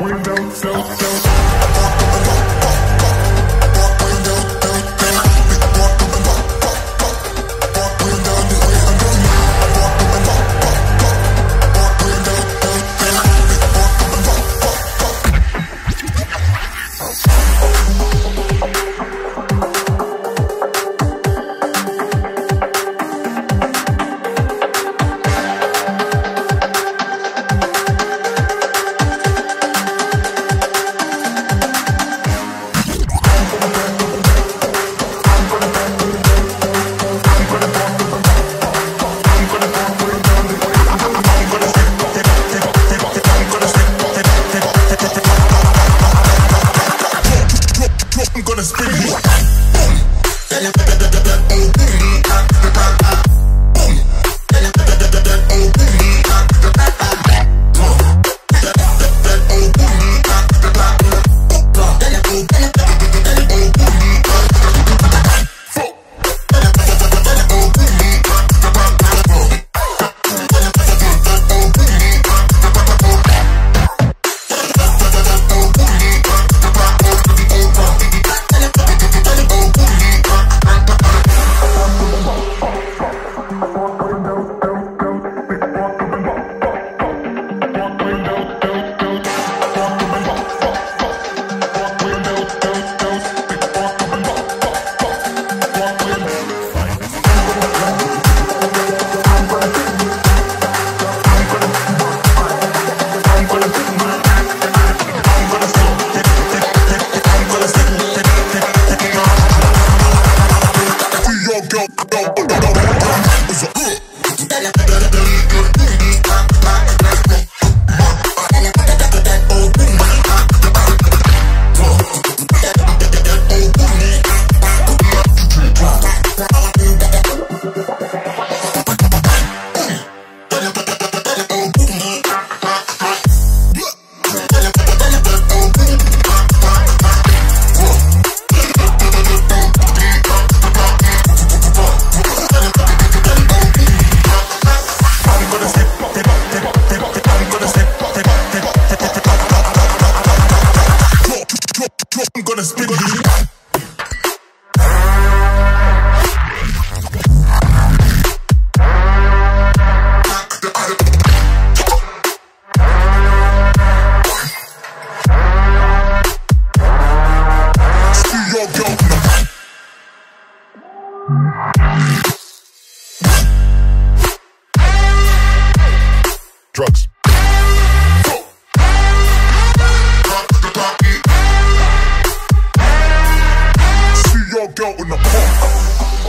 Windows, so, so. I'm gonna spin girl. Drugs. Girl in the park.